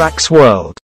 Frax World.